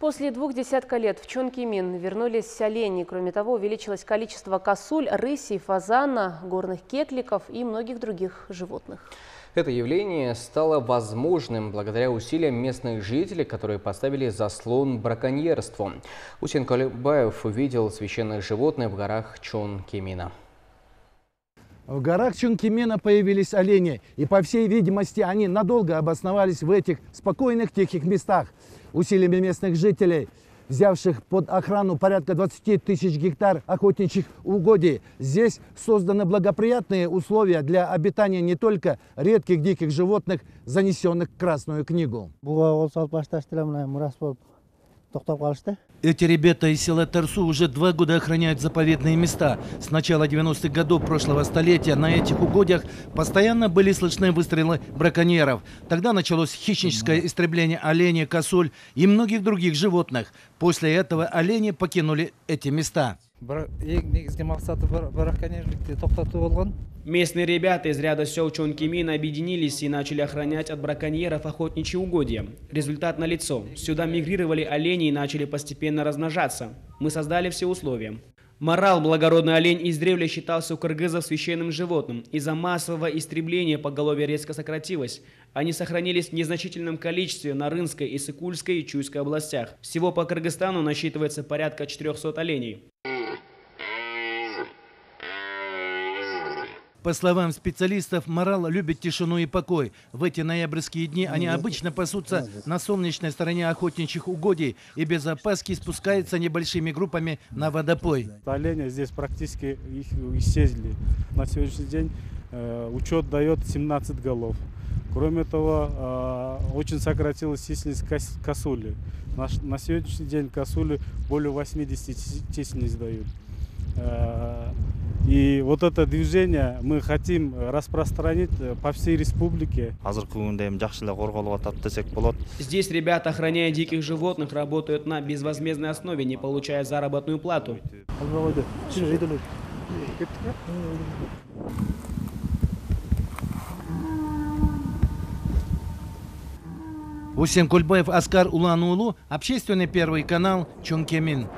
После двух десятка лет в Чонкимин вернулись олени. Кроме того, увеличилось количество косуль, рысей, фазана, горных кекликов и многих других животных. Это явление стало возможным благодаря усилиям местных жителей, которые поставили заслон браконьерству. Усен Калибаев увидел священных животных в горах Чонкимина. В горах Чункимена появились олени, и по всей видимости они надолго обосновались в этих спокойных тихих местах. Усилиями местных жителей, взявших под охрану порядка 20 тысяч гектар охотничьих угодий, здесь созданы благоприятные условия для обитания не только редких диких животных, занесенных в Красную книгу. Эти ребята из села Тарсу уже два года охраняют заповедные места. С начала 90-х годов прошлого столетия на этих угодьях постоянно были слышны выстрелы браконьеров. Тогда началось хищническое истребление оленей, косуль и многих других животных. После этого олени покинули эти места. Местные ребята из ряда сел Чонкимина объединились и начали охранять от браконьеров охотничьи угодья. Результат налицо. Сюда мигрировали олени и начали постепенно размножаться. Мы создали все условия. Морал, благородный олень, издревле считался у кыргызов священным животным. Из-за массового истребления поголовье резко сократилось. Они сохранились в незначительном количестве на Рынской, Иссыкульской и Чуйской областях. Всего по Кыргызстану насчитывается порядка 400 оленей. По словам специалистов, морал любит тишину и покой. В эти ноябрьские дни они обычно пасутся на солнечной стороне охотничьих угодий и без опаски спускаются небольшими группами на водопой. Олени здесь практически их исчезли. На сегодняшний день э, учет дает 17 голов. Кроме того, э, очень сократилась численность кос косули. На, на сегодняшний день косули более 80 численность дают. Э, и вот это движение мы хотим распространить по всей республике. Здесь ребята, охраняя диких животных, работают на безвозмездной основе, не получая заработную плату. Усен Кульбаев, Оскар Улан-Улу, Общественный первый канал, Чонкемин.